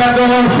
Obrigado,